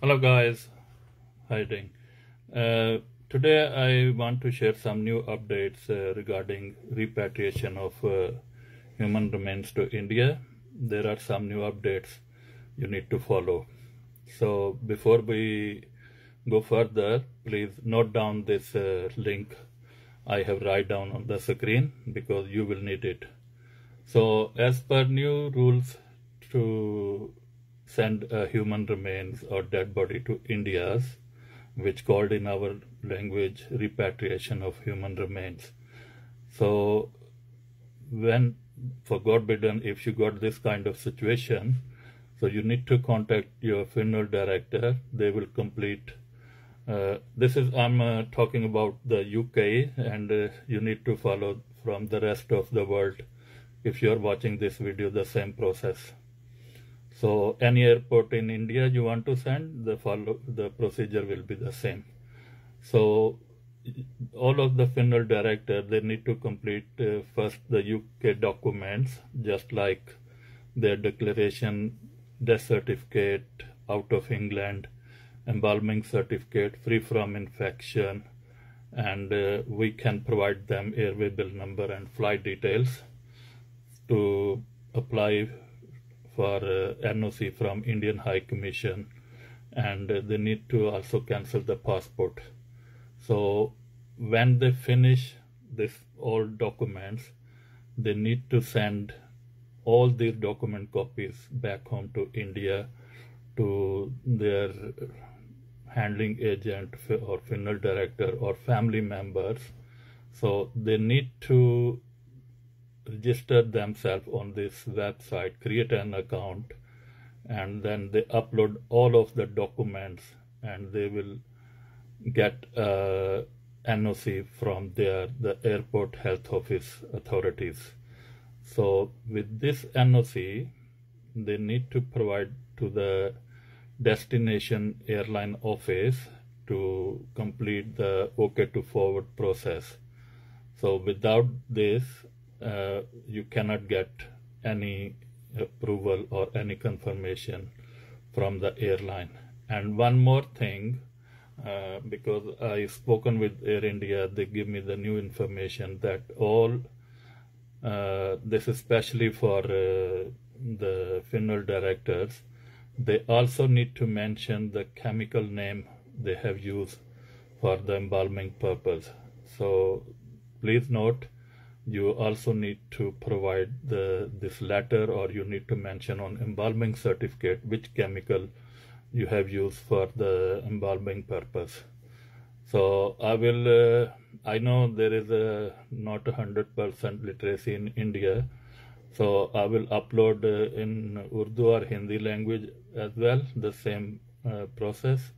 Hello guys, how you doing? Uh, today I want to share some new updates uh, regarding repatriation of uh, human remains to India. There are some new updates you need to follow. So before we go further, please note down this uh, link I have write down on the screen because you will need it. So as per new rules to send a human remains or dead body to India's, which called in our language repatriation of human remains. So when, for God bidden, if you got this kind of situation, so you need to contact your funeral director. They will complete. Uh, this is I'm uh, talking about the UK, and uh, you need to follow from the rest of the world. If you are watching this video, the same process. So any airport in India you want to send, the follow the procedure will be the same. So all of the funeral director they need to complete uh, first the UK documents, just like their declaration, death certificate out of England, embalming certificate, free from infection, and uh, we can provide them airway bill number and flight details to apply for uh, NOC from Indian High Commission and uh, they need to also cancel the passport. So when they finish this all documents, they need to send all these document copies back home to India to their handling agent or funeral director or family members. So they need to register themselves on this website, create an account, and then they upload all of the documents and they will get uh, a NOC from their the airport health office authorities. So with this NOC, they need to provide to the destination airline office to complete the OK to forward process. So without this, uh, you cannot get any approval or any confirmation from the airline. And one more thing, uh, because I spoken with Air India, they give me the new information that all uh, this especially for uh, the funeral directors, they also need to mention the chemical name they have used for the embalming purpose. So please note you also need to provide the this letter or you need to mention on embalming certificate which chemical you have used for the embalming purpose. So i will uh, i know there is a not a hundred percent literacy in india. So i will upload uh, in urdu or hindi language as well the same uh, process.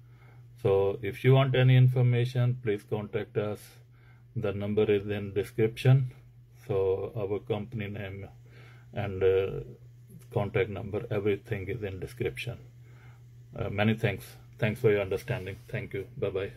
So if you want any information please contact us. The number is in description so our company name and uh, contact number, everything is in description. Uh, many thanks. Thanks for your understanding. Thank you. Bye bye.